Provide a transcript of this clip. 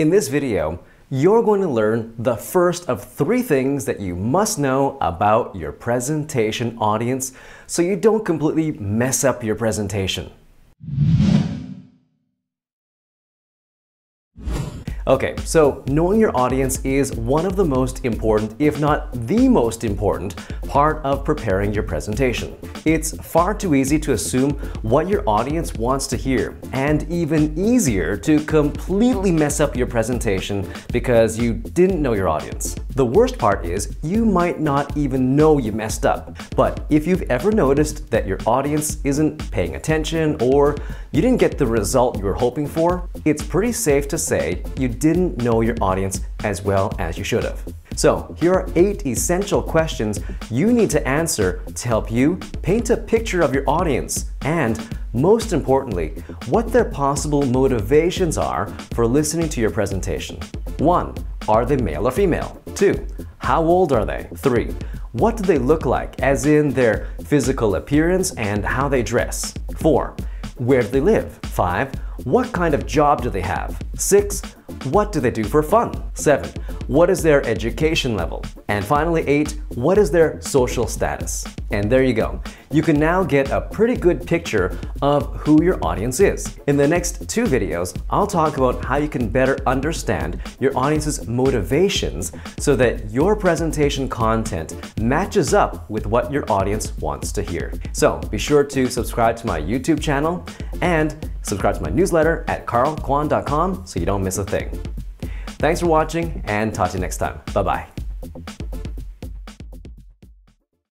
In this video, you're going to learn the first of three things that you must know about your presentation audience so you don't completely mess up your presentation. Okay, so knowing your audience is one of the most important, if not the most important, part of preparing your presentation. It's far too easy to assume what your audience wants to hear, and even easier to completely mess up your presentation because you didn't know your audience. The worst part is you might not even know you messed up. But if you've ever noticed that your audience isn't paying attention or you didn't get the result you were hoping for, it's pretty safe to say you didn't know your audience as well as you should have. So, here are eight essential questions you need to answer to help you paint a picture of your audience and, most importantly, what their possible motivations are for listening to your presentation. 1. Are they male or female? 2. How old are they? 3. What do they look like, as in their physical appearance and how they dress? 4. Where do they live? 5. What kind of job do they have? 6. What do they do for fun? 7. What is their education level? And finally, 8. What is their social status? And there you go. You can now get a pretty good picture of who your audience is. In the next two videos, I'll talk about how you can better understand your audience's motivations so that your presentation content matches up with what your audience wants to hear. So be sure to subscribe to my YouTube channel and Subscribe to my newsletter at carlkwan.com so you don't miss a thing. Thanks for watching and talk to you next time. Bye bye.